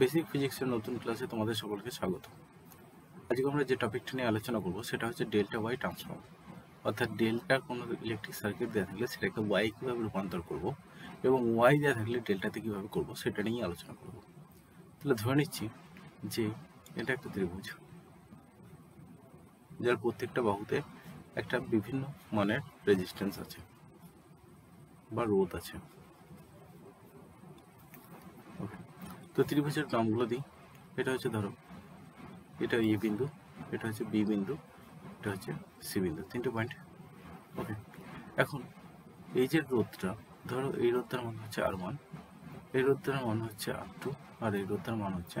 Basic ফিজিক্সের নতুন ক্লাসে তোমাদের সকলকে স্বাগত। আজকে আমরা যে টপিকটা নিয়ে আলোচনা করব, সেটা হচ্ছে ডেল্টা ওয়াই ট্রান্সফর্ম অর্থাৎ ডেল্টা কোনো ইলেকট্রিক সার্কিট দেওয়া থাকলে সেটাকে ওয়াই কীভাবে রূপান্তর করব এবং ওয়াই দেওয়া থাকলে ডেল্টাতে কীভাবে করব সেটা নিয়ে আলোচনা করব। তাহলে ধরে নিচ্ছি যে এটা একটা ত্রিভুজ, যার প্রত্যেকটা বাহুতে একটা বিভিন্ন মানের রেজিস্ট্যান্স আছে বা রোধ আছে ওকে তো ত্রিভুজের নামগুলো দিই। এটা হচ্ছে ধরো, এটা এ বিন্দু, এটা হচ্ছে বি বিন্দু, এটা হচ্ছে সি বিন্দু, তিনটে পয়েন্ট ওকে এখন এই যে রোধটা, ধরো এই রোধটার মান হচ্ছে আর ওয়ান এই রোধটার মান হচ্ছে আর টু আর এই রোধটার মান হচ্ছে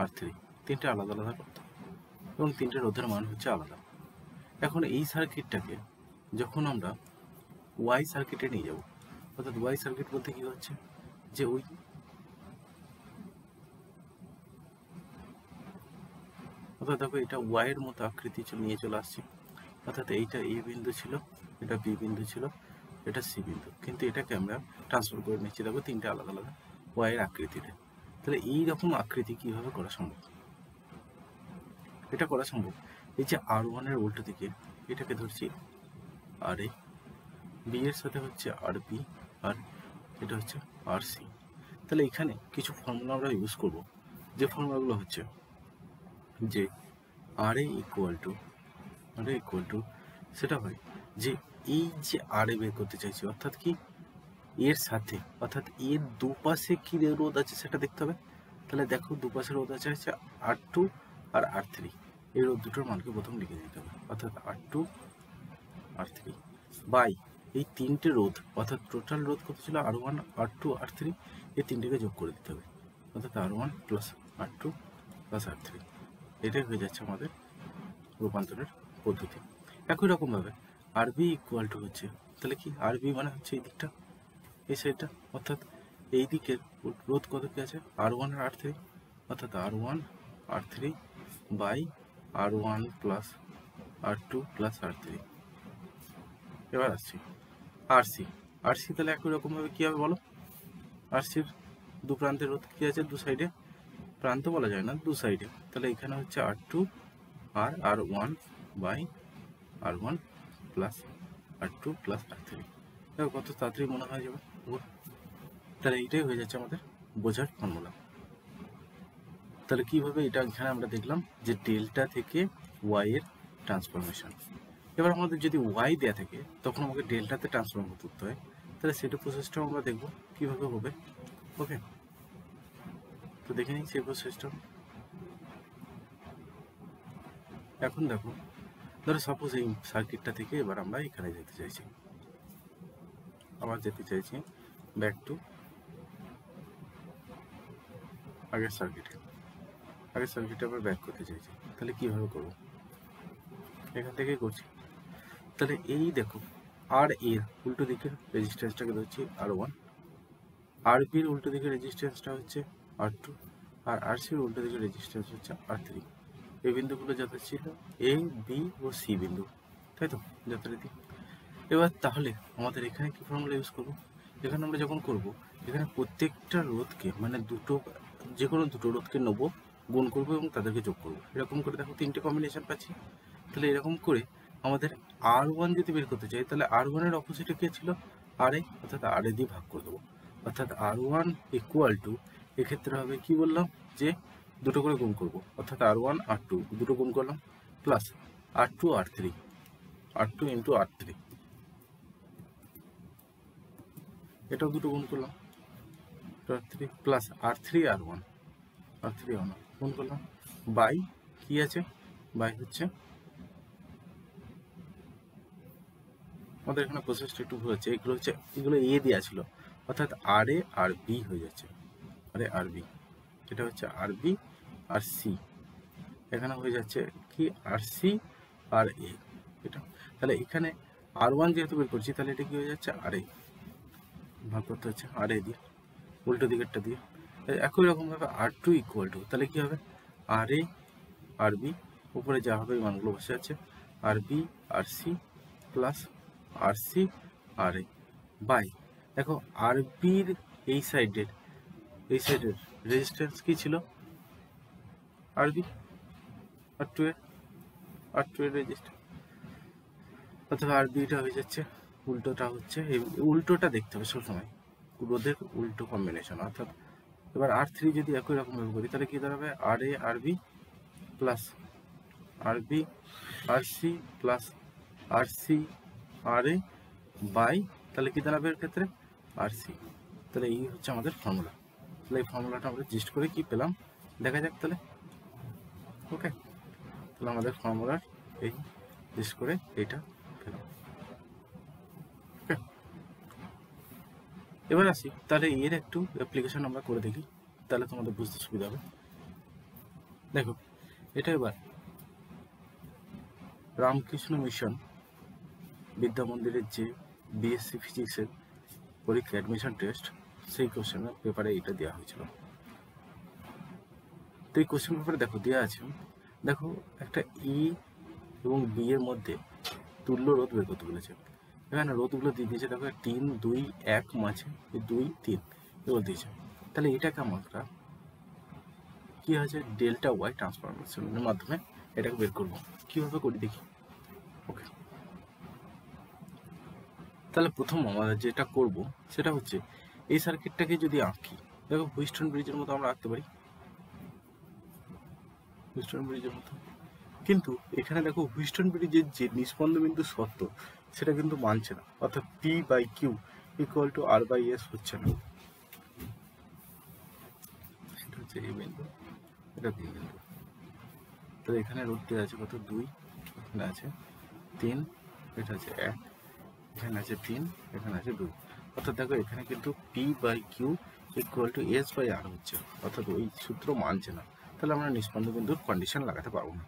আর থ্রি তিনটে আলাদা আলাদা রোধ এবং তিনটে রোধের মান হচ্ছে আলাদা। এখন এই সার্কিটটাকে যখন আমরা ওয়াই সার্কিটে নিয়ে যাব, অর্থাৎ ওয়াই সার্কিট বলতে কী হচ্ছে? যে ওই অর্থাৎ দেখো এটা ওয়াই এর মতো আকৃতি নিয়ে চলে আসছে। অর্থাৎ এইটা এ বিন্দু ছিল, এটা বি বিন্দু ছিল, এটা সি বিন্দু। কিন্তু এটাকে আমরা ট্রান্সফার করে নিচ্ছি, দেখো তিনটে আলাদা আলাদা ওয়াই এর আকৃতিতে। তাহলে এই রকম আকৃতি কীভাবে করা সম্ভব? এটা করা সম্ভব। এই যে আর ওয়ানের উল্টো দিকে এটাকে ধরছি আর এ বি এর সাথে হচ্ছে আর বি আর এটা হচ্ছে আর সি তাহলে এখানে কিছু ফর্মুলা আমরা ইউজ করব। যে ফর্মুলাগুলো হচ্ছে যে R A equal to R A equal to সেটা হয় যে এই যে আর এ বের করতে চাইছি, অর্থাৎ কি এর সাথে, অর্থাৎ এর দুপাশে কি রোধ আছে সেটা দেখতে হবে। তাহলে দেখো দুপাশে রোধ আছে হচ্ছে আর টু আর আর থ্রি এই রোধ দুটোর মানকে প্রথম লিখে দিতে হবে, অর্থাৎ R two R three by, এই তিনটে রোধ, অর্থাৎ টোটাল রোধ কত ছিল? R one R two R three এই তিনটেকে যোগ করে দিতে হবে। অর্থাৎ R one plus R two plus R three এটাই হয়ে যাচ্ছে আমাদের রূপান্তরের পদ্ধতি। একই রকমভাবে আরবি ইকুয়াল টু হচ্ছে, তাহলে কি আরবি মানে হচ্ছে এই দিকটা? এই সাইডটা অর্থাৎ এই দিকের রোধ কত কি আছে? আর ওয়ান আর আর থ্রি অর্থাৎ R one R three by R one plus R two plus R three এবার আসছি আর সি আর সি তাহলে একই রকমভাবে কী হবে বলো? আর সির দু প্রান্তের রোধ কী আছে? দু সাইডে প্রান্ত বলা যায় না, দু সাইডে তাহলে এখানে হচ্ছে R two R R one by R one plus R two plus R three দেখো কত তাড়াতাড়ি মনে হয়ে যাবে তাহলে এইটাই হয়ে যাচ্ছে আমাদের বোঝার ফর্মুলা তাহলে কীভাবে এটা এখানে আমরা দেখলাম যে ডেল্টা থেকে ওয়াই এর ট্রান্সফরমেশন এবার আমাদের যদি ওয়াই দেওয়া থাকে, তখন আমাকে ডেল্টাতে ট্রান্সফর্ম করতে হয়। তাহলে সেটা প্রসেসটাও আমরা দেখব কীভাবে হবে। ওকে তো দেখে নিই সেই প্রসেসটা এখন দেখো, ধরো সাপোজ এই সার্কিটটা থেকে এবার আমরা এখানে যেতে চাইছি। আবার যেতে চাইছি ব্যাক টু আগের সার্কিটে আগের সার্কিটে আবার ব্যাক করতে চাইছি। তাহলে কীভাবে করব? এখান থেকেই করছি। তাহলে এই দেখো, আর এর উল্টো দিকের রেজিস্ট্যান্সটাকে ধরছি আর ওয়ান আর বির উল্টো দিকের রেজিস্ট্যান্সটা হচ্ছে আর টু আর আর সির উল্টো দিকে রেজিস্ট্যান্স হচ্ছে আর থ্রি এই বিন্দুগুলো যাতে ছিল এ বি ও সি বিন্দু। তাই তো? যথারীতি। এবার তাহলে আমাদের এখানে কি ফর্মুলা ইউজ করব? এখানে আমরা যখন করব, এখানে প্রত্যেকটা রোধকে মানে দুটো যে কোনো দুটো রোধকে নেব, গুণ করব এবং তাদেরকে যোগ করব। এরকম করে দেখো তিনটে কম্বিনেশন পাচ্ছি। তাহলে এরকম করে আমাদের আর ওয়ান যদি বের করতে চাই, তাহলে আর ওয়ানের অপোজিটে কে ছিল? আর এ, অর্থাৎ আর এ দিয়ে ভাগ করে দেবো। অর্থাৎ আর ওয়ান ইকুয়াল টু এক্ষেত্রে হবে কি বললাম যে দুটো করে গুণ করব, অর্থাৎ আর ওয়ান আর টু দুটো গুণ করলাম plus R two R three R two into R three এটাও দুটো গুণ করলাম three plus R three R one R three one গুণ করলাম। বাই কি আছে? বাই হচ্ছে আমাদের এখানে প্রসেসটা একটু ভুল হচ্ছে, এগুলো হচ্ছে, এগুলো এ দেওয়া ছিল, অর্থাৎ আর এ আর বি হয়ে যাচ্ছে। আর এ আর বি এটা হচ্ছে আর বি আর সি। এখানে হয়ে যাচ্ছে কি? R C R A. এটা। তাহলে এখানে আর ওয়ান যেহেতু বের করছি, তাহলে এটা কি হয়ে যাচ্ছে? আর এ। ভাগ করতে হচ্ছে আর এ দিয়ে। উল্টো দিকেরটা দিয়ে। একই রকমভাবে আর টু ইকুয়াল টু তাহলে কি হবে? আর এ আর বি উপরে যা হবে, মানগুলো বসে আছে। R B, R C plus R C, R A. By. দেখো আর বির এই সাইডের এই সাইডের রেজিস্ট্যান্স কি ছিল? আরবি আর টু এর? আর টু এর রেজিস্টার অথবা আরবিটা হয়ে যাচ্ছে, উল্টোটা হচ্ছে উল্টোটা দেখতে হবে সবসময়। রোধের উল্টো কম্বিনেশন অর্থাৎ এবার আর থ্রি যদি একই রকম ভাবে করি, তাহলে কি দাঁড়াবে? R A R B plus R B R C plus R C R A by তাহলে কি দাঁড়াবে এর ক্ষেত্রে? আর সি তাহলে এই হচ্ছে আমাদের ফর্মুলা তাহলে এই ফর্মুলাটা আমরা জিস্ট করে কি পেলাম? দেখা যাক তাহলে। ওকে তাহলে আমাদের ফর্মুলার এই জিস্ট করে এইটা পেলাম। এবার আসি। তাহলে এর একটু অ্যাপ্লিকেশন আমরা করে দেখি। তাহলে তোমাদের বুঝতে সুবিধা হবে। দেখো, এটা এবার রামকৃষ্ণ মিশন বিদ্যা মন্দিরের যে বিএসসি ফিজিক্সের পরীক্ষা অ্যাডমিশন টেস্ট সেই কোশ্চেনের পেপারে এটা দেওয়া হয়েছিল। তো এই কোশ্চেন পেপারে দেখো দেওয়া আছে, দেখো একটা ই এবং বি এর মধ্যে তুল্য রোধ বের করতে বলেছে। এখানে রোধগুলো দিয়ে দিয়েছে, দেখো তিন, দুই, এক মাঝে দুই, তিন এগুলো দিয়েছে। তাহলে এটাকে আমরা কি হয়েছে ডেল্টা ওয়াই ট্রান্সফরমেশনের মাধ্যমে এটাকে বের করব। কীভাবে করি দেখি? ওকে তাহলে প্রথম আমরা যেটা করব, সেটা হচ্ছে এই সার্কিটটাকে যদি আঁকি, দেখো হুইস্টন ব্রিজের মতো আমরা আঁকতে পারি। হুইস্টন ব্রিজের মতো। কিন্তু এখানে দেখো হুইস্টন ব্রিজের যে নিষ্পন্দ বিন্দু সত্য সেটা কিন্তু মানছে না। অর্থাৎ P by Q equal to R by S হচ্ছে না। এটা হচ্ছে এটা এখানে দেওয়া আছে কত? দুই। এখানে আছে তিন, এটা আছে এক, এখানে আছে তিন, এখানে আছে দুই। অর্থাৎ দেখো, এখানে কিন্তু P by Q equal to S by R হচ্ছে। অর্থাৎ ওই সূত্র মানছে না। তাহলে আমরা নিষ্পন্দ বিন্দুর কন্ডিশন লাগাতে পারব না।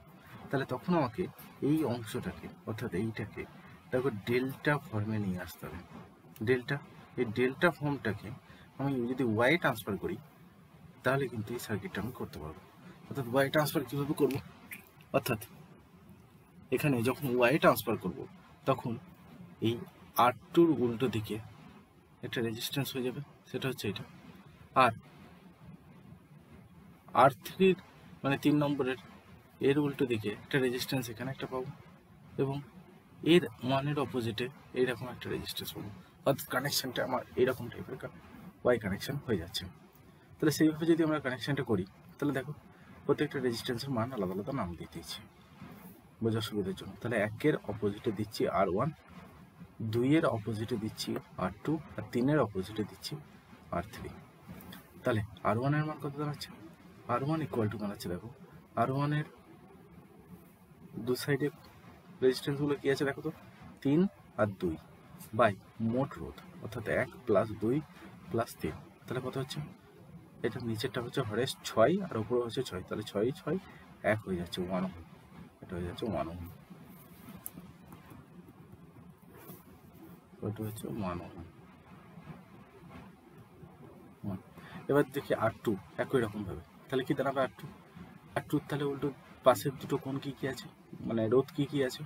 তাহলে তখন আমাকে এই অংশটাকে, অর্থাৎ এইটাকে দেখো ডেল্টা ফর্মে নিয়ে আসতে হবে। ডেল্টা এই ডেল্টা ফর্মটাকে আমি যদি ওয়াই ট্রান্সফার করি, তাহলে কিন্তু এই সার্কিটটা আমি করতে পারব। অর্থাৎ ওয়াই ট্রান্সফার কীভাবে করব? অর্থাৎ এখানে যখন ওয়াই ট্রান্সফার করব, তখন এই আর টুর উল্টো দিকে একটা রেজিস্ট্যান্স হয়ে যাবে, সেটা হচ্ছে এটা। আর আর থ্রির মানে তিন নম্বরের, এর উল্টো দিকে একটা রেজিস্ট্যান্স এখানে একটা পাবো এবং এর ওয়ানের অপোজিটে এইরকম একটা রেজিস্ট্যান্স পাবো। অর্থাৎ কানেকশানটা আমার এইরকম টাইপের ওয়াই কানেকশান হয়ে যাচ্ছে। তাহলে সেইভাবে যদি আমরা কানেকশানটা করি, তাহলে দেখো প্রত্যেকটা রেজিস্ট্যান্সের মান আলাদা আলাদা নাম দিয়ে দিয়েছি। বোঝার সুবিধার জন্য। তাহলে একের অপোজিটে দিচ্ছি আর ওয়ান দুইয়ের অপোজিটে দিচ্ছি আর টু আর তিনের অপোজিটে দিচ্ছি আর থ্রি তাহলে আর ওয়ানের মান কত দাঁড়াচ্ছে? আর ওয়ান ইকুয়াল টু দাঁড়াচ্ছে দেখো। আর ওয়ানের দু সাইডে রেজিস্ট্যান্সগুলো কী আছে দেখো তো? তিন আর দুই বাই মোট রোধ, অর্থাৎ এক প্লাস দুই প্লাস তিন। তাহলে কত হচ্ছে? এটা নিচেরটা হচ্ছে হরেস ছয় আর ওপরে হচ্ছে ছয়। তাহলে ছয় ছয়, এক হয়ে যাচ্ছে ওয়ান এটা হয়ে যাচ্ছে ওয়ান ওহম। ওটা হচ্ছে ওয়ান ওহম এবার দেখি আর টু একই রকম ভাবে। তাহলে কি দাঁড়াবে আর টু আর টু তাহলে উল্টো পাশের দুটো কোন কি কি আছে? মানে রোধ কি কি আছে?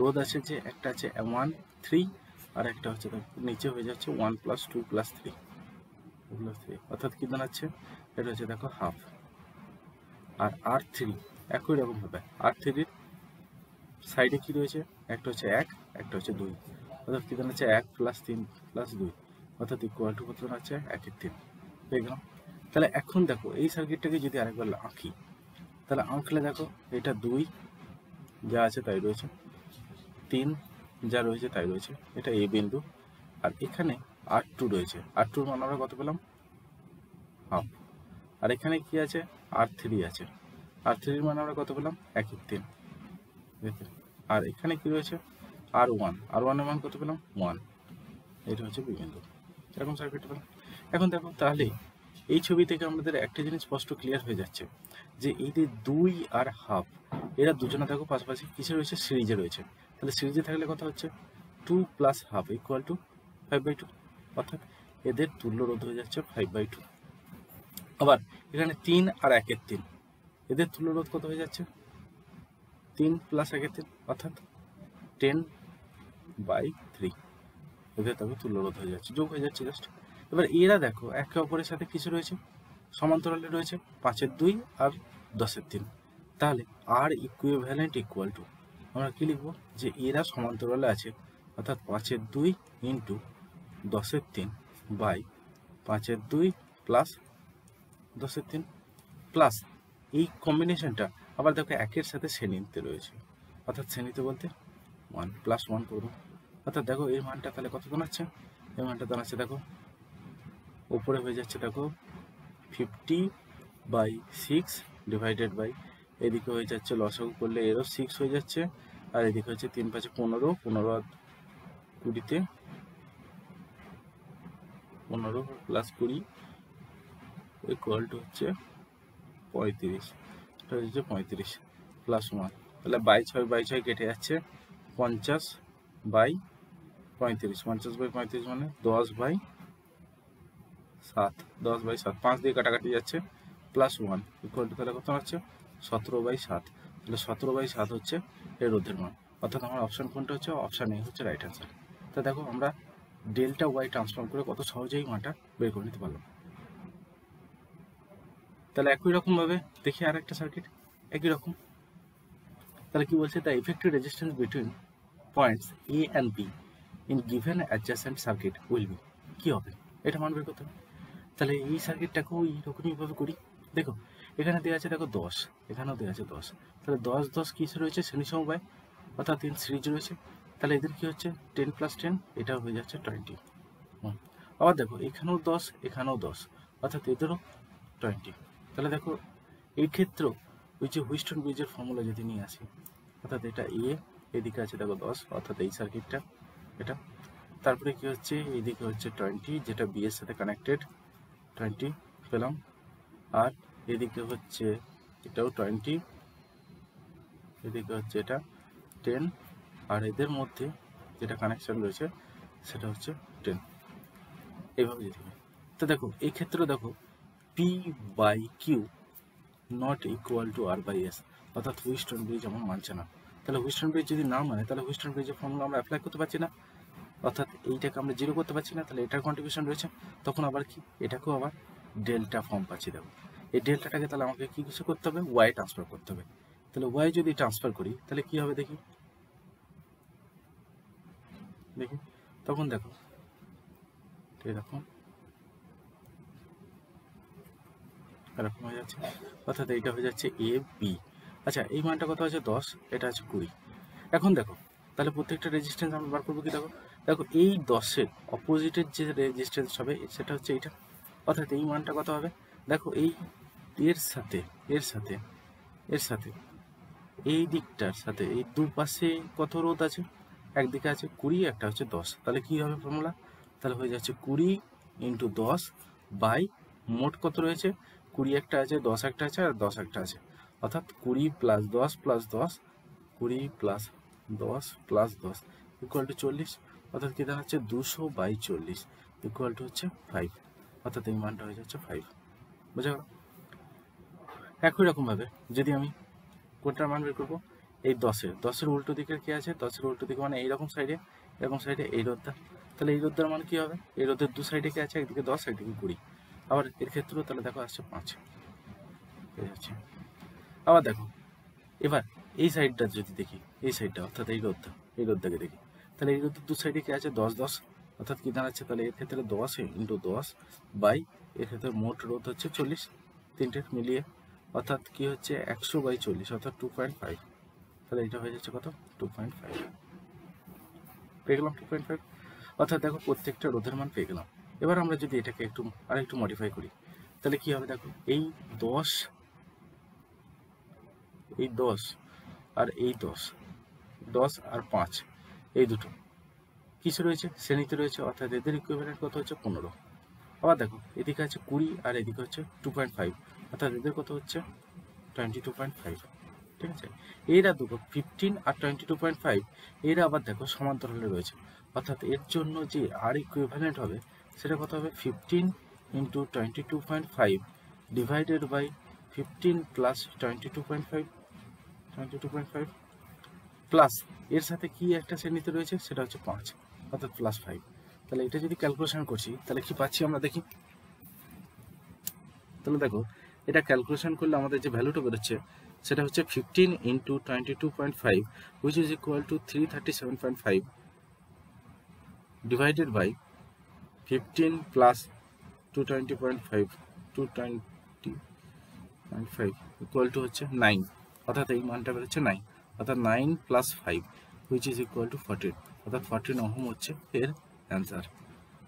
রোধ আছে যে একটা আছে ওয়ান থ্রি আর একটা হচ্ছে নিচে হয়ে যাচ্ছে one plus two plus three plus three অর্থাৎ কি দাঁড়াচ্ছে? এটা হচ্ছে দেখো হাফ আর আর থ্রি একই রকম ভাবে। আর থ্রির সাইডে কি রয়েছে? একটা হচ্ছে এক, একটা হচ্ছে দুই। অর্থাৎ কি দাঁড়াচ্ছে এক প্লাস তিন প্লাস দুই। অর্থাৎ ইকুয়াল টু কত দাঁড়াচ্ছে একের তিন। পেয়ে গেলাম। তাহলে এখন দেখো, এই সার্কিটটাকে যদি আরেকবার আঁকি, তাহলে আঁকলে দেখো, এটা দুই, যা আছে তাই রয়েছে। তিন, যা রয়েছে তাই রয়েছে। এটা এ বিন্দু। আর এখানে আর টু রয়েছে। আর টুর মান আমরা কত পেলাম? হাফ আর এখানে কি আছে? আর থ্রি আছে। আর থ্রির মান আমরা কত পেলাম? একের তিন। আর এখানে কি রয়েছে? আর ওয়ান আর ওয়ানের মান কত পেলাম? ওয়ান এটা হচ্ছে বিবিন্দু এরকম সার্কিট পেলাম। এখন দেখো, তাহলে এই ছবি থেকে আমাদের একটা জিনিস স্পষ্ট ক্লিয়ার হয়ে যাচ্ছে যে এই যে দুই আর হাফ এরা দুজনে দেখো পাশাপাশি কিসে রয়েছে? সিরিজে রয়েছে। তাহলে সিরিজে থাকলে কথা হচ্ছে? Two plus half equal to five by two অর্থাৎ এদের তুল্য রোধ হয়ে যাচ্ছে ফাইভ বাই টু আবার এখানে তিন আর একের তিন, এদের তুল্য রোধ কত হয়ে যাচ্ছে? তিন প্লাস একের তিন, অর্থাৎ টেন বাই থ্রি এদের তবে তুল্য হয়ে যাচ্ছে, যোগ হয়ে যাচ্ছে জাস্ট এবার এরা দেখো, একে অপরের সাথে কিছু রয়েছে? সমান্তরালে রয়েছে, পাঁচের দুই আর দশের তিন। তাহলে আর ইকুইভ্যালেন্ট ইকুয়াল টু আমরা কী লিখব? যে এরা সমান্তরালে আছে, অর্থাৎ পাঁচের দুই ইন্টু দশের তিন বাই পাঁচের দুই প্লাস দশের তিন প্লাস এই কম্বিনেশনটা আবার দেখো একের সাথে শ্রেণীতে রয়েছে, অর্থাৎ শ্রেণীতে বলতে ওয়ান প্লাস ওয়ান করব অর্থাৎ দেখো, এই মানটা তাহলে কত দাঁড়াচ্ছে? এই মানটা দাঁড়াচ্ছে দেখো, উপরে হয়ে যাচ্ছে দেখো fifty by six divided by এদিকে হয়ে যাচ্ছে লসাগু করলে এরও সিক্স হয়ে যাচ্ছে, আর এদিকে হচ্ছে তিন পাঁচে পনেরো পনেরো আর কুড়িতে পনেরো প্লাস কুড়ি ইকুয়াল টু হচ্ছে পঁয়ত্রিশ, এটা হচ্ছে পঁয়ত্রিশ প্লাস ওয়ান তাহলে বাই ছয় বাই ছয় কেটে যাচ্ছে পঞ্চাশ বাই পঁয়ত্রিশ, পঞ্চাশ বাই পঁয়ত্রিশ মানে দশ বাই সাত, দশ বাই সাত। পাঁচ দিয়ে কাটাকাটি যাচ্ছে প্লাস ওয়ান ইকুয়াল তাহলে কত হচ্ছে সতেরো বাই সাত। তাহলে সতেরো বাই সাত হচ্ছে এর রোধের মান। অর্থাৎ আমার অপশান কোনটা হচ্ছে? অপশান এ হচ্ছে রাইট অ্যান্সার তা দেখো, আমরা ডেল্টা ওয়াই ট্রান্সফর্ম করে কত সহজেই মানটা বের করে নিতে পারলাম। তাহলে একই রকমভাবে দেখি আর একটা সার্কিট একই রকম। তাহলে কি বলছে? The effective resistance between points A and B in given adjacent circuit will be কী হবে? এটা মান করতে হবে তাহলে এই সার্কিটটাকেও এইরকমইভাবে করি। দেখো, এখানে দেওয়া আছে দেখো দশ, এখানেও দেওয়া আছে দশ। তাহলে দশ দশ কিসে রয়েছে? শ্রেণি সমবায় অর্থাৎ তিন সিরিজ রয়েছে। তাহলে এদের কী হচ্ছে? টেন প্লাস টেন এটাও হয়ে যাচ্ছে টোয়েন্টি আবার দেখো, এখানেও দশ এখানেও দশ, অর্থাৎ এদেরও টোয়েন্টি তাহলে দেখো, এই ক্ষেত্রেও ওই যে হুইস্টন ব্রিজের ফর্মুলা যদি নিয়ে আসি, অর্থাৎ এটা এ এদিকে আছে দেখো দশ, অর্থাৎ এই সার্কিটটা এটা। তারপরে কি হচ্ছে? এইদিকে হচ্ছে টোয়েন্টি যেটা বি এর সাথে কানেক্টেড টোয়েন্টি পেলাম। আর এদিকে হচ্ছে এটাও টোয়েন্টি এদিকে হচ্ছে এটা টেন আর এদের মধ্যে যেটা কানেকশন রয়েছে, সেটা হচ্ছে টেন এইভাবে যেতে হবে তো দেখো, এই ক্ষেত্রে দেখো P by Q not equal to R by S অর্থাৎ হুইস্টন ব্রিজ আমার মানছে না। তাহলে হুইস্টন ব্রিজ যদি না মানে তাহলে হুইস্টন ব্রিজের ফর্মুলা আমরা অ্যাপ্লাই করতে পারছি না। অর্থাৎ এইটাকে আমরা জিরো করতে পারছি না, তাহলে এটার কন্ট্রিবিউশন রয়েছে, তখন আবার কি? এটাকেও আবার ডেল্টা ফর্ম পাচ্ছি দেখো এই ডেল্টাটাকে তাহলে আমাকে কী কিছু করতে হবে? ওয়াই ট্রান্সফার করতে হবে। তাহলে ওয়াই যদি ট্রান্সফার করি, তাহলে কি হবে দেখি? দেখি, তখন দেখো এরকম এরকম হয়ে যাচ্ছে। অর্থাৎ এইটা হয়ে যাচ্ছে এ বি আচ্ছা এই মানটা কত আছে? দশ, এটা আছে কুড়ি। এখন দেখো, তাহলে প্রত্যেকটা রেজিস্ট্যান্স আমরা বার করব কি দেখো? দেখো, এই দশের অপোজিটের যে রেজিস্ট্যান্স হবে, সেটা হচ্ছে এইটা। অর্থাৎ এই মানটা কত হবে? দেখো, এই এর সাথে এর সাথে এর সাথে, এই দিকটার সাথে, এই দুপাশে কত রোধ আছে? একদিকে আছে কুড়ি, একটা হচ্ছে দশ। তাহলে কি হবে ফর্মুলা তাহলে হয়ে যাচ্ছে কুড়ি ইন্টু দশ বাই মোট কত রয়েছে? কুড়ি একটা আছে, দশ একটা আছে, আর দশ একটা আছে। অর্থাৎ কুড়ি প্লাস দশ প্লাস দশ, কুড়ি প্লাস দশ প্লাস দশ ইকুয়াল টু চল্লিশ। অর্থাৎ কী? দাঁড়াচ্ছে দুশো বাই চল্লিশ ইকুয়াল টু হচ্ছে ফাইভ অর্থাৎ এই মানটা হয়ে যাচ্ছে ফাইভ বুঝা গেল? একই রকমভাবে যদি আমি কোনটার মান বের করব? এই দশের। দশের উল্টো দিকের কি আছে? দশের উল্টো দিকে মানে এইরকম সাইডে এরকম সাইডে এই রোদটা তাহলে এই রোদটার মান কি হবে? এই রোদের দু সাইডে কি আছে? একদিকে দশ, একদিকে কুড়ি। আবার এর ক্ষেত্রেও তাহলে দেখো আসছে পাঁচ। আছে আবার দেখো, এবার এই সাইডটা যদি দেখি, এই সাইডটা অর্থাৎ এই রোদটা এই রোদটাকে দেখি। তাহলে এই দু সাইডে কি আছে দশ দশ? অর্থাৎ কি দাঁড়াচ্ছে? তাহলে এর ক্ষেত্রে দশ ইন্টু দশ বাই এর ক্ষেত্রে মোট রোদ হচ্ছে চল্লিশ। তিনটে মিলিয়ে, অর্থাৎ কি হচ্ছে একশো বাই চল্লিশ, অর্থাৎ টু পয়েন্ট ফাইভ তাহলে এটা হয়ে যাচ্ছে কত? টু পয়েন্ট ফাইভ পেয়ে গেলাম টু পয়েন্ট ফাইভ অর্থাৎ দেখো প্রত্যেকটা রোধের মান পেয়ে গেলাম। এবার আমরা যদি এটাকে একটু আর একটু মডিফাই করি, তাহলে কি হবে দেখো? এই দশ এই দশ আর এই দশ দশ আর পাঁচ। এই দুটো। কিছু রয়েছে, শ্রেণীতে রয়েছে, অর্থাৎ এদের ইকুইভ্যালেন্ট কত হচ্ছে? পনেরো। আবার দেখো, এদিকে আছে কুড়ি আর এদিকে হচ্ছে টু পয়েন্ট ফাইভ অর্থাৎ এদের কত হচ্ছে? টোয়েন্টি টু পয়েন্ট ফাইভ ঠিক আছে? এরা দুটো ফিফটিন আর টোয়েন্টি টু পয়েন্ট ফাইভ এরা আবার দেখো সমান্তরালে রয়েছে। অর্থাৎ এর জন্য যে আর ইকুইভ্যালেন্ট হবে, সেটা কত হবে? Fifteen into twenty two point five divided by fifteen plus twenty two point five twenty two point five plus এর সাথে কি একটা শ্রেণীতে রয়েছে? সেটা হচ্ছে পাঁচ, অর্থাৎ প্লাস ফাইভ তাহলে এটা যদি ক্যালকুলেশন করছি, তাহলে কি পাচ্ছি আমরা দেখি? তাহলে দেখো, এটা ক্যালকুলেশন করলে আমাদের যে ভ্যালুটা বেরোচ্ছে, সেটা হচ্ছে fifteen into twenty two point five which is equal to three thirty seven point five divided by fifteen plus two twenty point five two twenty point five equal to হচ্ছে নাইন অর্থাৎ এই মানটা বেরোচ্ছে নাইন অর্থাৎ nine plus five which is equal to fourteen অর্থাৎ fourteen ohm হচ্ছে এর answer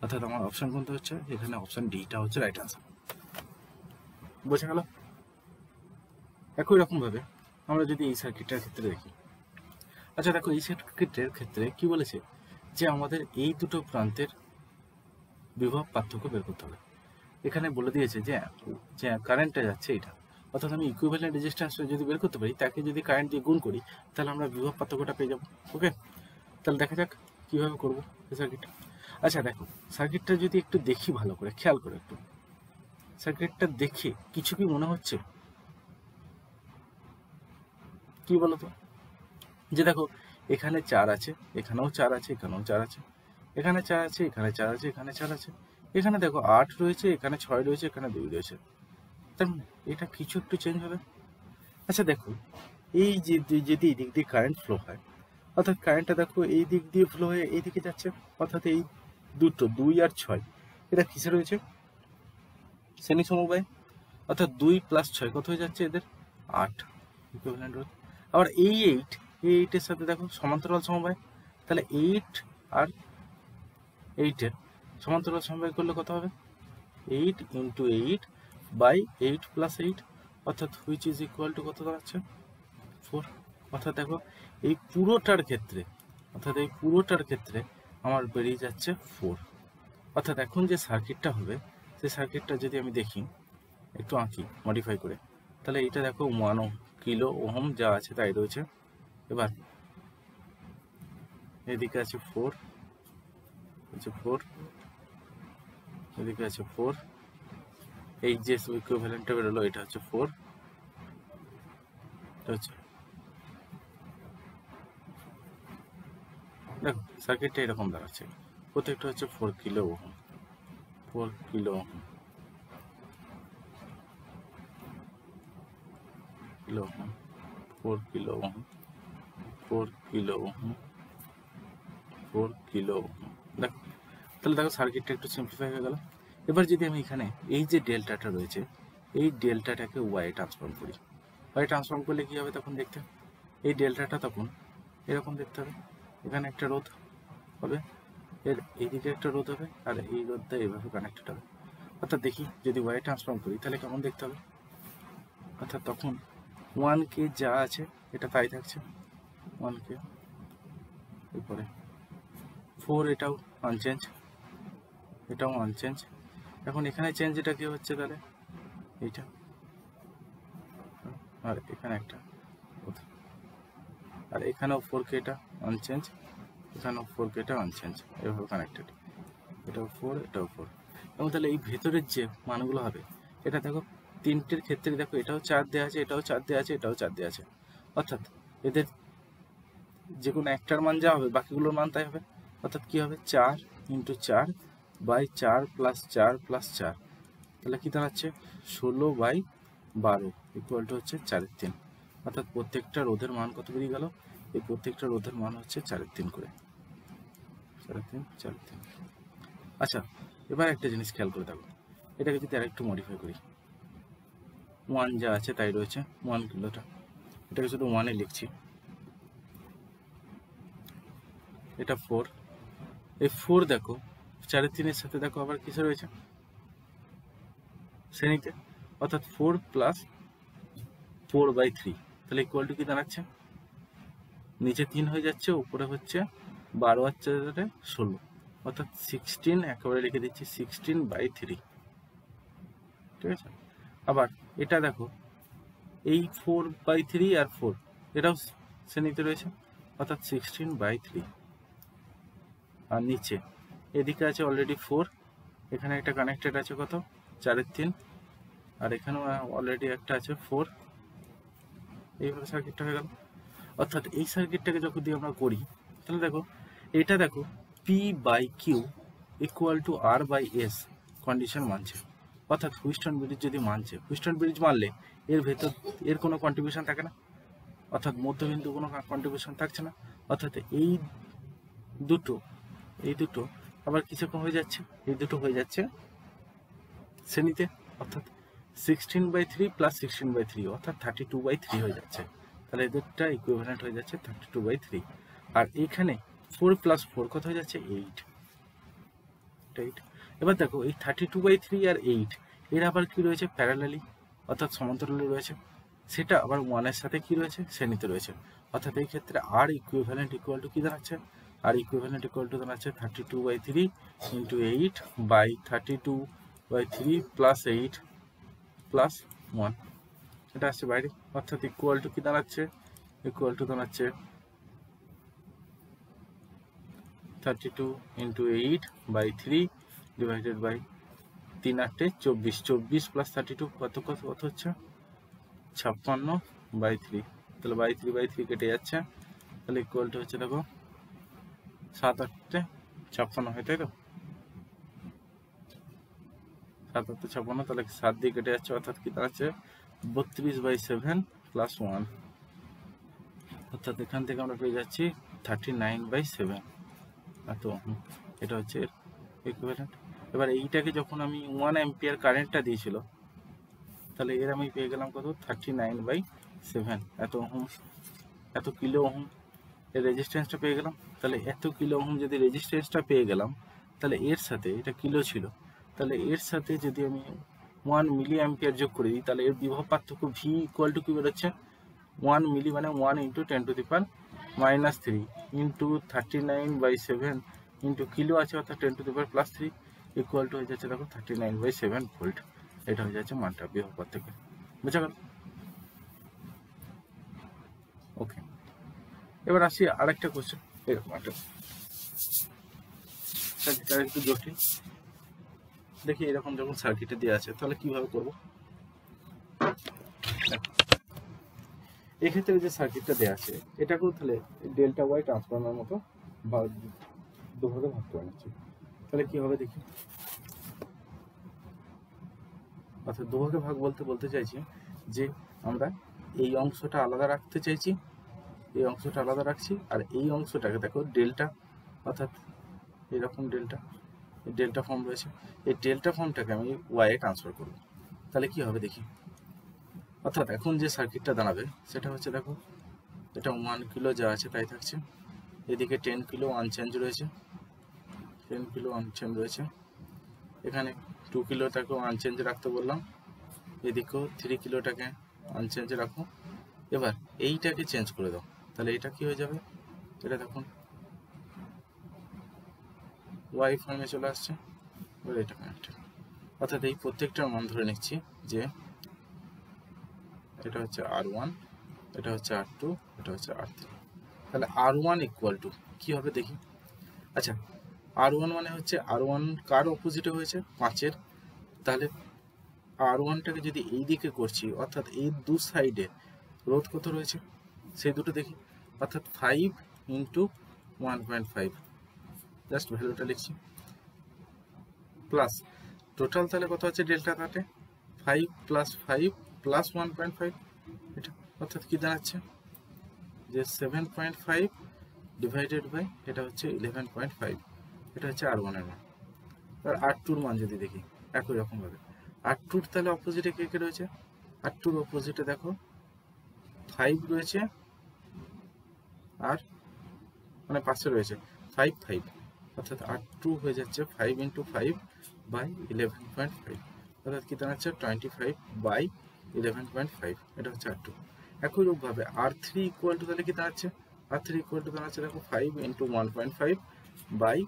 অর্থাৎ আমার অপশান কোনটা হচ্ছে? এখানে অপশান ডিটা হচ্ছে রাইট অ্যান্সার বোঝা গেল? একই রকমভাবে আমরা যদি এই সার্কিটটার ক্ষেত্রে দেখি। আচ্ছা দেখো, এই সার্কিটের ক্ষেত্রে কি বলেছে? যে আমাদের এই দুটো প্রান্তের বিভব পার্থক্য বের করতে হবে। এখানে বলে দিয়েছে যে যে কারেন্টটা যাচ্ছে এটা অর্থাৎ আমি ইকুইভ্যালেন্ট রেজিস্ট্যান্স যদি বের করতে পারি, তাকে যদি কারেন্ট দিয়ে গুণ করি, তাহলে আমরা বিভব পার্থক্যটা পেয়ে যাব ওকে তাহলে দেখা যাক কীভাবে করব এই সার্কিটটা আচ্ছা দেখো সার্কিটটা যদি একটু দেখি ভালো করে, খেয়াল করে একটু। সার্কিটটা দেখে কিছু কি মনে হচ্ছে? কি বলতো? যে দেখো, এখানে চার আছে, এখানেও চার আছে, এখানেও চার আছে। এখানে চার আছে, এখানে চার আছে, এখানে চার আছে। এখানে দেখো আট রয়েছে, এখানে ছয় রয়েছে, এখানে দুই রয়েছে। মানে এটা কিছু একটু চেঞ্জ হবে। আচ্ছা দেখো এই যে, যদি এই দিক দিয়ে কারেন্ট ফ্লো হয়, অর্থাৎ কারেন্টটা দেখো এই দিক দিয়ে ফ্লো হয়ে এই দিকে যাচ্ছে, অর্থাৎ এই দুটো, দুই আর ছয়, এটা কিসে রয়েছে শ্রেণি সমবায়, অর্থাৎ দুই প্লাস ছয়, কত হয়ে যাচ্ছে এদের? আট ইকুইভ্যালেন্ট আবার এই এইট এই এইটের সাথে দেখো সমান্তরাল সমবায়, তাহলে এইট আর এইটের সমান্তরাল সমবায় করলে কত হবে? Eight into eight by eight plus eight অর্থাৎ হুইচ ইজ ইকুয়াল টু কত দাঁড়াচ্ছে ফোর অর্থাৎ দেখো, এই পুরোটার ক্ষেত্রে, অর্থাৎ এই পুরোটার ক্ষেত্রে আমার বেরিয়ে যাচ্ছে ফোর অর্থাৎ এখন যে সার্কিটটা হবে, সেই সার্কিটটা যদি আমি দেখি, একটু আঁকি মডিফাই করে, তাহলে এটা দেখো ওয়ান কিলো ওহম যা আছে তাই রয়েছে। এবার এদিকে আছে ফোর হচ্ছে ফোর এদিকে আছে ফোর এই যে ইকুইভ্যালেন্টটা বেরোলো, এটা হচ্ছে ফোর হচ্ছে দেখো সার্কিটটা এরকম দাঁড়াচ্ছে প্রত্যেকটা হচ্ছে four kilo ohm. Four kilo ohm. Kilo ohm four kilo ohm four kilo ohm four kilo ohm. দেখো, তাহলে দেখো সার্কিটটা একটু সিম্পলিফাই হয়ে গেল। এবার যদি আমি এখানে এই যে ডেল্টাটা রয়েছে, এই ডেল্টাটাকে ওয়াই ট্রান্সফর্ম করি। ওয়াই ট্রান্সফর্ম করলে কী হবে তখন দেখতে? এই ডেল্টাটা তখন এরকম দেখতে হবে। এখানে একটা রোধ হবে, এর এইদিকে একটা রোধ হবে, আর এই রোধটা এইভাবে কানেক্টেড হবে। অর্থাৎ দেখি, যদি ওয়াই ট্রান্সফর্ম করি, তাহলে কেমন দেখতে হবে? অর্থাৎ তখন ওয়ান কে যা আছে, এটা তাই থাকছে। ওয়ান কে এরপরে ফোর এটাও আনচেঞ্জ এটাও আনচেঞ্জ এখন এখানে চেঞ্জ এটা কি হচ্ছে তাহলে? এইটা। আর এখানে একটা। আর এখানেও ফোর কে এটা আনচেঞ্জ এখানেও ফোর কে এটা আনচেঞ্জ এভাবে কানেক্টেড এটাও ফোর এটাও ফোর এবং তাহলে এই ভেতরের যে মানগুলো হবে, এটা দেখো, তিনটের ক্ষেত্রে দেখো, এটাও চার দেওয়া আছে, এটাও চার দেওয়া আছে, এটাও চার দেওয়া আছে। অর্থাৎ এদের যে কোনো একটার মান যা হবে, বাকিগুলোর মান তাই হবে। অর্থাৎ কী হবে? চার ইন্টু চার বাই চার প্লাস চার প্লাস চার। তাহলে কী দাঁড়াচ্ছে? ষোলো বাই বারো ইকুয়াল টু হচ্ছে চারের তিন। অর্থাৎ প্রত্যেকটা রোধের মান কত বেরিয়ে গেল? এই প্রত্যেকটা রোধের মান হচ্ছে চারের তিন করে। চারের তিন চারের তিন। আচ্ছা এবার একটা জিনিস খেয়াল করে দেখো। এটাকে যদি আরেকটু মডিফাই করি। ওয়ান যা আছে তাই রয়েছে। ওয়ান কিলোটা এটাকে শুধু ওয়ানে লিখছি। এটা ফোর এই ফোর দেখো চারের তিনের সাথে দেখো আবার কিসে রয়েছে? শ্রেণীতে। অর্থাৎ four plus four by three তাহলে ইকুয়াল টু কি দাঁড়াচ্ছে? নিচে তিন হয়ে যাচ্ছে, উপরে হচ্ছে বারো আর চারে ষোলো। অর্থাৎ সিক্সটিন একেবারে লিখে দিচ্ছি সিক্সটিন বাই থ্রি ঠিক আছে? আবার এটা দেখো, এই ফোর বাই থ্রি আর ফোর এটাও শ্রেণীতে রয়েছে। অর্থাৎ সিক্সটিন বাই থ্রি আর নিচে এদিকে আছে অলরেডি ফোর এখানে একটা কানেক্টেড আছে কত? চারের তিন, আর এখানেও অলরেডি একটা আছে ফোর এইভাবে সার্কিটটা হয়ে গেল। অর্থাৎ এই সার্কিটটাকে যখন দিয়ে আমরা করি, তাহলে দেখো, এটা দেখো P by Q equal to R by S condition মানছে। অর্থাৎ হুইস্টন ব্রিজ যদি মানছে হুইস্টন ব্রিজ মানলে এর ভেতর, এর কোনো কন্ট্রিবিউশন থাকে না। অর্থাৎ মধ্যবিন্দু কোনো কন্ট্রিবিউশন থাকছে না। অর্থাৎ এই দুটো এই দুটো আবার কিছুক্ষণ হয়ে যাচ্ছে, এই দুটো হয়ে যাচ্ছে শ্রেণীতে, অর্থাৎ sixteen by three plus sixteen by three অর্থাৎ থার্টি টু বাই থ্রি হয়ে যাচ্ছে। তাহলে এদেরটা ইকুইভ্যালেন্ট হয়ে যাচ্ছে থার্টি টু বাই থ্রি আর এইখানে ফোর প্লাস ফোর কত হয়ে যাচ্ছে? এইট এইট এবার দেখো, এই থার্টি টু বাই থ্রি আর এইট এর আবার কি রয়েছে? প্যারালালি অর্থাৎ সমান্তরালে রয়েছে। সেটা আবার ওয়ানের সাথে কি রয়েছে? শ্রেণীতে রয়েছে। অর্থাৎ এই ক্ষেত্রে আর ইকুইভ্যালেন্ট ইকুয়াল টু কি দাঁড়াচ্ছে? আর ইকুইভ্যালেন্ট ইকুয়াল টু দাঁড়াচ্ছে thirty two by three into eight by thirty two by three plus eight plus one এটা আসছে বাইরে। অর্থাৎ ইকুয়াল টু কি দাঁড়াচ্ছে? ইকুয়াল টু দাঁড়াচ্ছে thirty two into eight by three divided by তিন আটে চব্বিশ। চব্বিশ প্লাস থার্টি টু কত কত কত হচ্ছে? ছাপ্পান্ন বাই থ্রি তাহলে বাই থ্রি বাই থ্রি কেটে যাচ্ছে। তাহলে ইকুয়াল টু হচ্ছে দেখো সাত আটটে ছাপ্পান্ন হয়, তাই তো? সাত আটটে ছাপ্পান্ন, তাহলে সাত দিয়ে কেটে যাচ্ছে, অর্থাৎ কি দাঁড়াচ্ছে? বত্রিশ বাই সেভেন প্লাস ওয়ান অর্থাৎ এখান থেকে আমরা পেয়ে যাচ্ছি থার্টি নাইন বাই সেভেন এত এটা হচ্ছে ইকুইভ্যালেন্ট এবার এইটাকে যখন আমি ওয়ান অ্যাম্পিয়ার কারেন্টটা দিয়েছিল, তাহলে এর আমি পেয়ে গেলাম কত? থার্টি নাইন বাই সেভেন এত ওহম, এত কিলো ওহম। এর রেজিস্ট্যান্সটা পেয়ে গেলাম। তাহলে এত কিলো ওহম যদি রেজিস্ট্যান্সটা পেয়ে গেলাম, তাহলে এর সাথে এটা কিলো ছিল। তাহলে এর সাথে যদি আমি ওয়ান মিলি অ্যাম্পিয়ার যোগ করে দিই, তাহলে এর বিভব পার্থক্য ভি ইকুয়াল টু কি বেরোচ্ছে? ওয়ান মিলি মানে one into ten to the power minus three into thirty nine by seven into kilo আছে, অর্থাৎ ten to the power plus three equal to হয়ে যাচ্ছে, দেখো thirty nine by seven volt এটা হয়ে যাচ্ছে মানটা বিভব পার্থক্য। বুঝা গেল ওকে এবার আসি আরেকটা কোশ্চেন এরকম একটা। সার্কিটটা একটু জটিল। দেখি এরকম যখন সার্কিটে দেওয়া আছে তাহলে কীভাবে করব? এক্ষেত্রে যে সার্কিটটা দেওয়া আছে এটাকেও তাহলে ডেল্টা ওয়াই ট্রান্সফর্মার মতো ভাগ দুভাগে ভাগ করে নিচ্ছি। তাহলে কি হবে দেখি? অর্থাৎ দুভাগে ভাগ বলতে বলতে চাইছি যে আমরা এই অংশটা আলাদা রাখতে চাইছি এই অংশটা আলাদা রাখছি, আর এই অংশটাকে দেখো ডেল্টা, অর্থাৎ এরকম ডেল্টা, এই ডেল্টা ফর্ম রয়েছে। এই ডেল্টা ফর্মটাকে আমি ওয়াইয়ে ট্রান্সফার করব। তাহলে কি হবে দেখি? অর্থাৎ এখন যে সার্কিটটা দাঁড়াবে, সেটা হচ্ছে দেখো, এটা ওয়ান কিলো যা আছে তাই থাকছে। এদিকে টেন কিলো আনচেঞ্জ রয়েছে। টেন কিলো আনচেঞ্জ রয়েছে। এখানে টু কিলোটাকেও আনচেঞ্জ রাখতে বললাম। এদিকেও থ্রি কিলোটাকে আনচেঞ্জ রাখো। এবার এইটাকে চেঞ্জ করে দাও। তাহলে এটা কি হয়ে যাবে? এটা দেখুন। ওয়াই ফর্মে চলে আসছে। এবার এটা অর্থাৎ এই প্রত্যেকটার মান ধরে নিচ্ছি যে এটা হচ্ছে আর ওয়ান এটা হচ্ছে আর টু এটা হচ্ছে আর থ্রি তাহলে আর ওয়ান ইকুয়াল টু কী হবে দেখি? আচ্ছা আর ওয়ান মানে হচ্ছে আর ওয়ান কার অপোজিটে হয়েছে? পাঁচের। তাহলে আর ওয়ানটাকে যদি এই দিকে করছি, অর্থাৎ এই দু সাইডে রোধ কত রয়েছে? সেই দুটো দেখি। অর্থাৎ five into one point five just ভ্যালুটা লিখছি। প্লাস টোটাল তাহলে কত হচ্ছে ডেল্টা তাতে? Five plus five plus one point five এটা অর্থাৎ কী দাঁড়াচ্ছে? যে seven point five divided by এটা হচ্ছে ইলেভেন পয়েন্ট ফাইভ এটা হচ্ছে আর ওয়ানের মান। আর আর টুর মান যদি দেখি, একই রকমভাবে। আর টুর তাহলে অপোজিটে কে কে রয়েছে? আর টুর অপোজিটে দেখো ফাইভ রয়েছে আর মানে পাশে রয়েছে। ফাইভ ফাইভ অর্থাৎ আর টু হয়ে যাচ্ছে five into five by eleven point five অর্থাৎ কী দাঁড়াচ্ছে? Twenty five by eleven point five এটা হচ্ছে আর টু একই রূপভাবে আর থ্রি ইকুয়াল টু তাহলে কি দাঁড়াচ্ছে? আর থ্রি ইকুয়াল টু দাঁড়াচ্ছে দেখো five into one point five by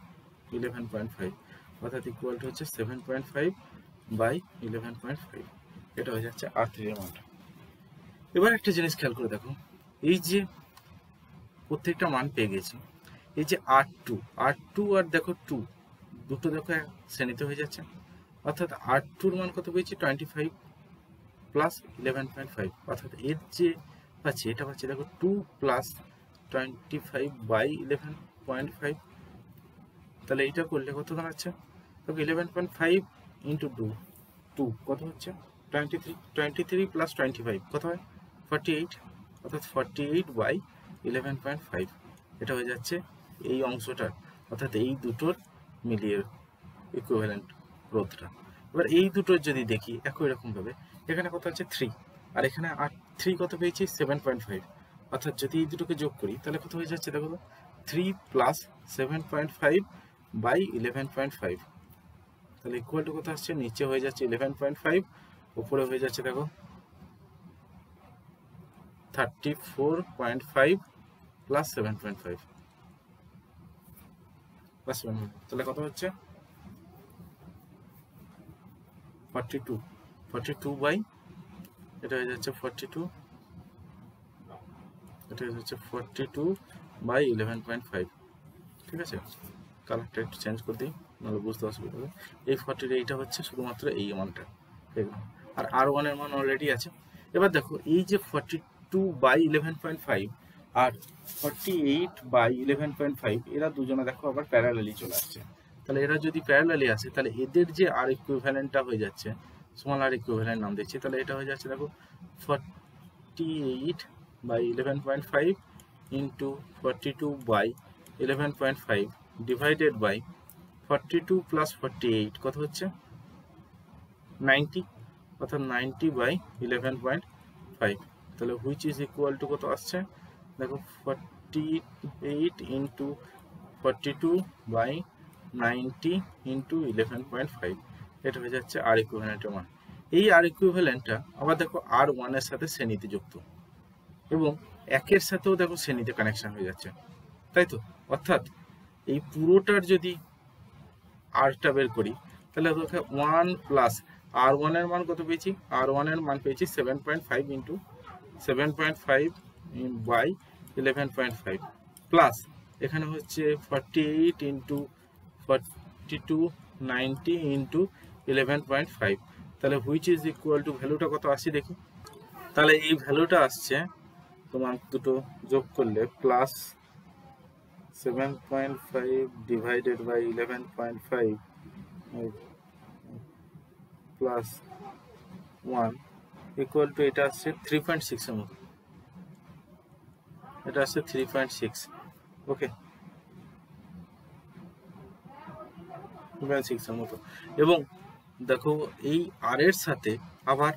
eleven point five অর্থাৎ ইকুয়াল টু হচ্ছে seven point five by eleven point five এটা হয়ে যাচ্ছে আর থ্রি এর মানটা। এবার একটা জিনিস খেয়াল করে দেখো। এই যে প্রত্যেকটা মান পেয়ে গেছি। এই যে আর টু আর টু আর দেখো টু দুটো দেখো শ্রেণীতে হয়ে যাচ্ছে। অর্থাৎ আর টুর মান কত পেয়েছি? Twenty five plus eleven point five অর্থাৎ এর যে পাচ্ছি, এটা পাচ্ছি দেখো two plus twenty five by eleven point five তাহলে এইটা করলে কত দাঁড়াচ্ছে? দেখো eleven point five into two two কত হচ্ছে? Twenty three twenty three plus twenty five কত হয়? ফর্টি এইট অর্থাৎ forty eight by eleven point five এটা হয়ে যাচ্ছে এই অংশটার, অর্থাৎ এই দুটোর মিলিয়ে ইকুইভ্যালেন্ট রোধটা। এবার এই দুটোর যদি দেখি, একই রকমভাবে, এখানে কত আছে? থ্রি আর এখানে আর থ্রি কত পেয়েছি? সেভেন পয়েন্ট ফাইভ অর্থাৎ যদি এই দুটোকে যোগ করি, তাহলে কত হয়ে যাচ্ছে দেখো three plus seven point five by eleven point five তাহলে ইকুয়াল টু কত আসছে? নিচে হয়ে যাচ্ছে ইলেভেন পয়েন্ট ফাইভ উপরে হয়ে যাচ্ছে দেখো thirty four point five plus seven point five plus seven তাহলে কত হচ্ছে? Forty two forty two by এটা হয়ে যাচ্ছে ফর্টি টু এটা হয়ে যাচ্ছে forty two by eleven point five ঠিক আছে? কালারটা একটু চেঞ্জ করে দিই, নাহলে বুঝতে অসুবিধা হবে। এই ফর্টির এইটা হচ্ছে শুধুমাত্র এই মানটা আর আর ওয়ানের মান অলরেডি আছে। এবার দেখো, এই যে forty two by eleven point five R forty eight by eleven point five এরা দুজনে দেখো আবার প্যারালালি চলে আসছে। তাহলে এরা যদি প্যারালালি আসে, তাহলে এদের যে আর ইকুইভ্যালেন্টটা হয়ে যাচ্ছে স্মল আর ইকুইভ্যালেন্ট নাম দিচ্ছি, তাহলে এটা হয়ে যাচ্ছে দেখো forty eight by eleven point five into forty two by eleven point five divided by forty two plus forty eight কত হচ্ছে? নাইনটি অর্থাৎ ninety by eleven point five তাহলে হুইচ ইজ ইকুয়াল টু কত আসছে? দেখো forty eight into forty two by ninety into eleven point five এটা হয়ে যাচ্ছে আর ইকুইভ্যালেন্টের মান। এই আর ইকুইভ্যালেন্টটা আবার দেখো আর ওয়ানের সাথে শ্রেণীতে যুক্ত। এবং একের সাথেও দেখো শ্রেণীতে কানেকশন হয়ে যাচ্ছে। তাই তো? অর্থাৎ এই পুরোটার যদি আরটা বের করি, তাহলে দেখো ওয়ান প্লাস আর ওয়ানের মান কত পেয়েছি? আর ওয়ানের মান পেয়েছি seven point five into seven point five by eleven point five plus এখানে হচ্ছে forty eight into forty two ninety into eleven point five তাহলে হুইচ ইজ ইকুয়াল টু ভ্যালুটা কত আসছে দেখি। তাহলে এই ভ্যালুটা আসছে তোমার দুটো যোগ করলে plus seven point five divided by eleven point five plus one equal to এটা আসছে থ্রি পয়েন্ট সিক্সের মতো। এটা আসছে থ্রি পয়েন্ট সিক্স ওকে সিক্সের মতো। এবং দেখো, এই আর এর সাথে আবার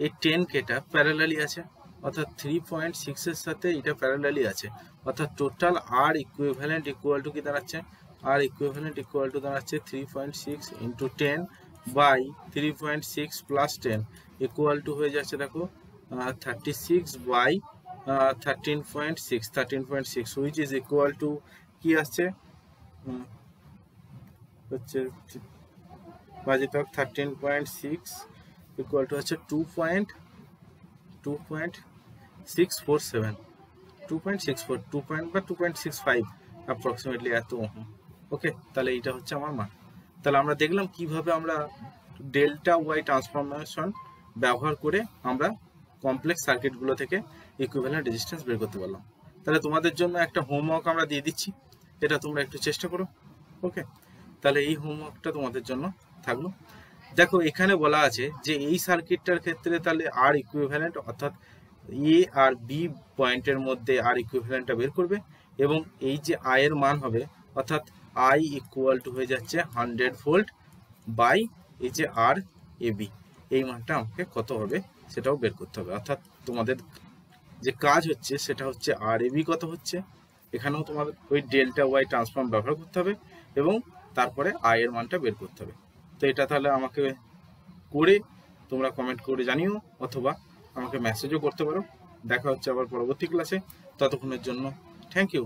এই টেন কেটা প্যারালালি আছে, অর্থাৎ থ্রি পয়েন্ট সিক্সের সাথে এটা প্যারালালি আছে। অর্থাৎ total R equivalent equal to কি দাঁড়াচ্ছে? আর ইকুইভ্যালেন্ট ইকুয়াল টু দাঁড়াচ্ছে three point six into ten by three point six plus ten equal to হয়ে যাচ্ছে দেখো thirty six by thirteen point six thirteen point six which is equal to কি আসছে? হচ্ছে বাজিতক thirteen point six equal to হচ্ছে two point two point six four seven two point six four two point বা two point six five approximately এত okay তাহলে এইটা হচ্ছে আমার মান। তাহলে আমরা দেখলাম কীভাবে আমরা ডেল্টা ওয়াই ট্রান্সফরমেশন ব্যবহার করে আমরা কমপ্লেক্স সার্কিটগুলো থেকে ইকুইভ্যালেন্ট রেজিস্ট্যান্স বের করতে পারলাম। তাহলে তোমাদের জন্য একটা হোমওয়ার্ক আমরা দিয়ে দিচ্ছি। এটা তোমরা একটু চেষ্টা করো। ওকে তাহলে এই হোমওয়ার্কটা তোমাদের জন্য থাকল। দেখো, এখানে বলা আছে যে এই সার্কিটটার ক্ষেত্রে তাহলে আর ইকুইভ্যালেন্ট অর্থাৎ এ আর বি পয়েন্টের মধ্যে আর ইকুইভ্যালেন্টটা বের করবে এবং এই যে আয়ের মান হবে, অর্থাৎ আই ইকুয়াল টু হয়ে যাচ্ছে হান্ড্রেড ভোল্ট বাই এই যে আর এ বি এই মানটা আমাকে কত হবে, সেটাও বের করতে হবে। অর্থাৎ তোমাদের যে কাজ হচ্ছে সেটা হচ্ছে আর এবি কত হচ্ছে, এখানেও তোমার ওই ডেল্টা ওয়াই ট্রান্সফর্ম ব্যবহার করতে হবে এবং তারপরে আয়ের মানটা বের করতে হবে। তো এটা তাহলে আমাকে করে তোমরা কমেন্ট করে জানিও অথবা আমাকে মেসেজও করতে পারো। দেখা হচ্ছে আবার পরবর্তী ক্লাসে ততক্ষণের জন্য থ্যাংক ইউ